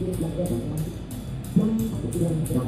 Thank you.